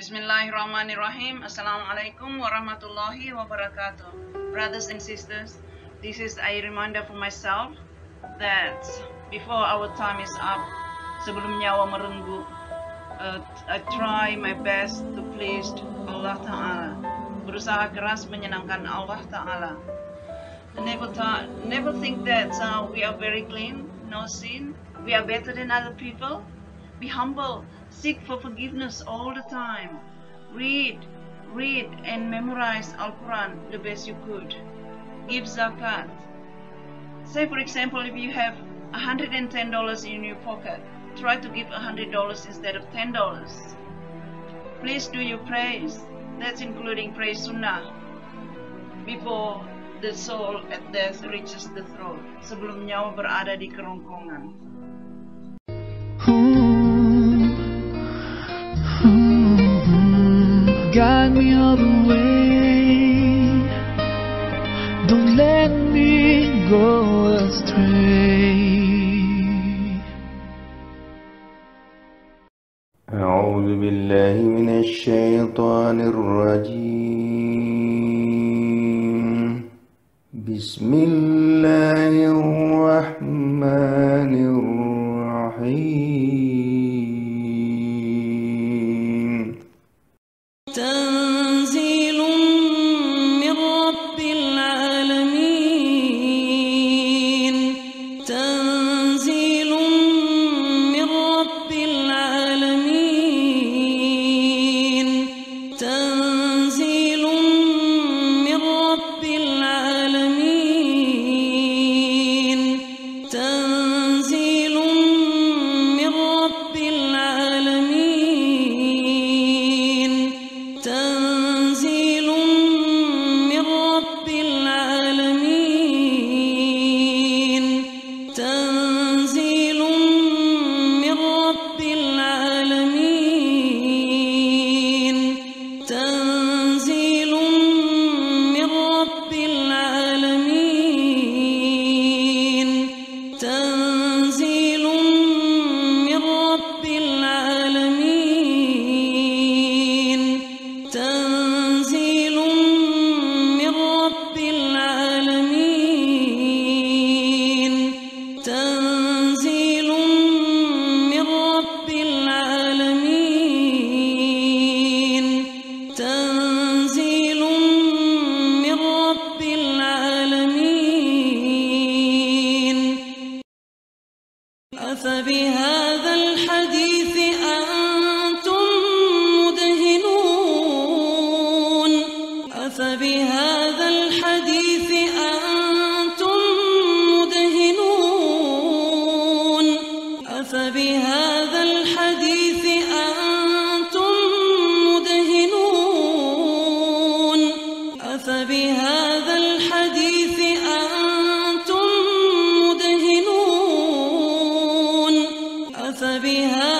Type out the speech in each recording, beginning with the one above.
Bismillahirrahmanirrahim. Assalamualaikum warahmatullahi wabarakatuh. Brothers and sisters, this is a reminder for myself that before our time is up, sebelum nyawa merenggut, uh, I try my best to please Allah Ta'ala. Berusaha keras menyenangkan Allah Ta'ala. Never, never think that uh, we are very clean, no sin, we are better than other people. Be humble, seek for forgiveness all the time. Read, read and memorize Al-Quran the best you could. Give zakat. Say for example if you have $110 in your pocket, try to give $100 instead of $10. Please do your praise. That's including praise sunnah. Before the soul at death reaches the throne. Sebelum nyawa berada di kerongkongan. Guide me all the way. Don't let me go astray. أعوذ بالله من الشيطان الرجيم بسم الله فبها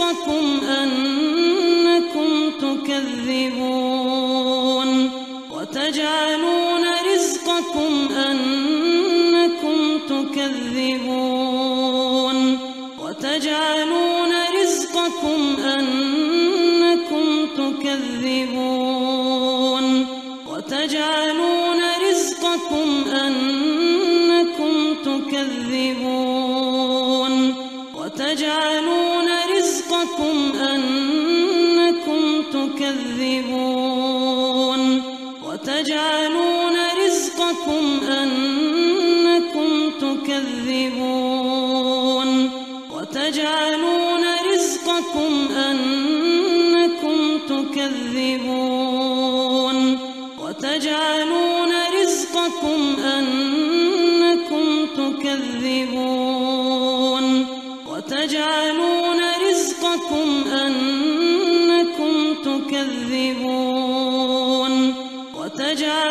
رزقكم أنكم تكذبون وتجعلون رزقكم أنكم تكذبون وتجعلون رزقكم أنكم تكذبون وتجعلون رزقكم أنكم تكذبون وتجعلون رزقكم أنكم تكذبون وتجعلون رزقكم أنكم تكذبون وتجعلون رزقكم أنكم تكذبون وتجعلون رزقكم أنكم تكذبون وتجعلون رزقكم أنكم تكذبون وتجعلون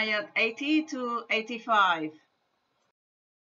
from ayat 80 to 85.